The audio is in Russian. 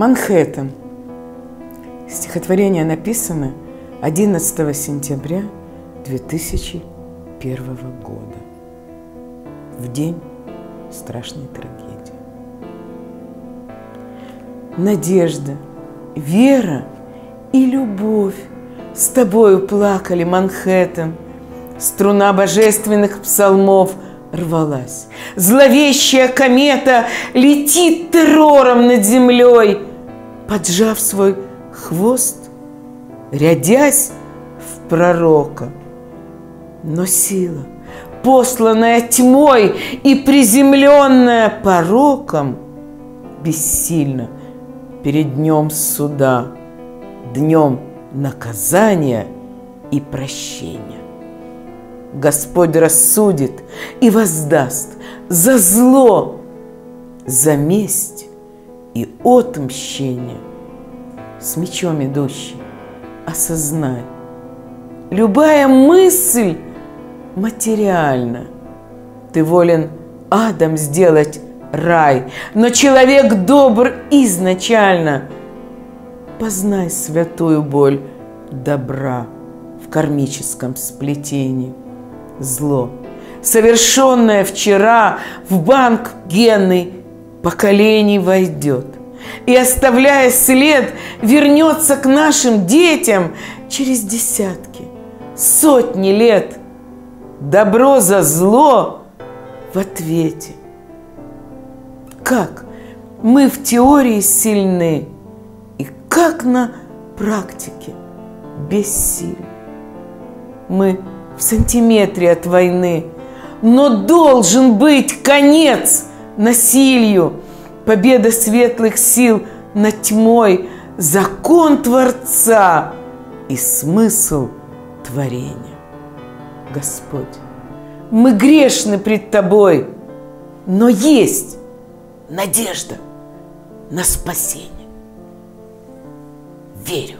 Манхэттен. Стихотворение написано 11 сентября 2001 года, в день страшной трагедии. Надежда, вера и любовь с тобою плакали, Манхэттен. Струна божественных псалмов рвалась. Зловещая комета летит террором над землей – поджав свой хвост, рядясь в пророка. Но сила, посланная тьмой и приземленная пороком, бессильна перед днем суда, днем наказания и прощения. Господь рассудит и воздаст за зло, за месть и отмщение. С мечом идущий, осознай, любая мысль материальна. Ты волен адом сделать рай, но человек добр изначально. Познай святую боль добра в кармическом сплетении. Зло, совершенное вчера в банк генный поколений войдет. И, оставляя след, вернется к нашим детям через десятки, сотни лет. Добро за зло в ответе. Как? Мы в теории сильны, и как на практике? Бессильны. Мы в сантиметре от войны, но должен быть конец – насилию, победа светлых сил над тьмой, закон Творца и смысл творения. Господь, мы грешны пред Тобой, но есть надежда на спасение. Верю.